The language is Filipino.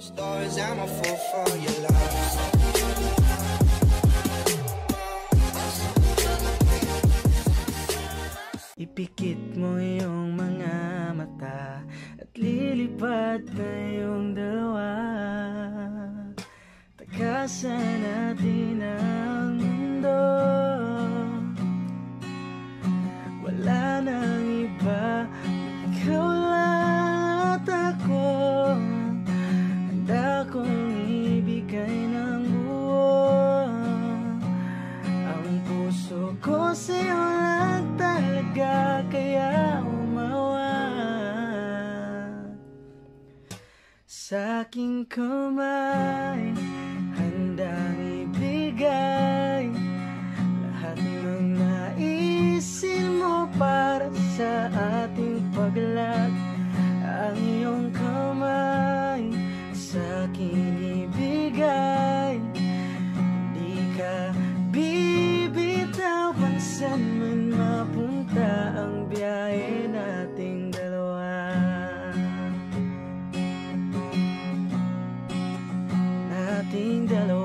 Stars, I'm a fool for your love. Ipikit mo yung mga mata At lilipad na yung dalawa Takasan natin ang ko sa'yo lang talaga Kaya umawa. Sa aking kamay Handang ibigay Lahat ng naisin mo Para sa thing that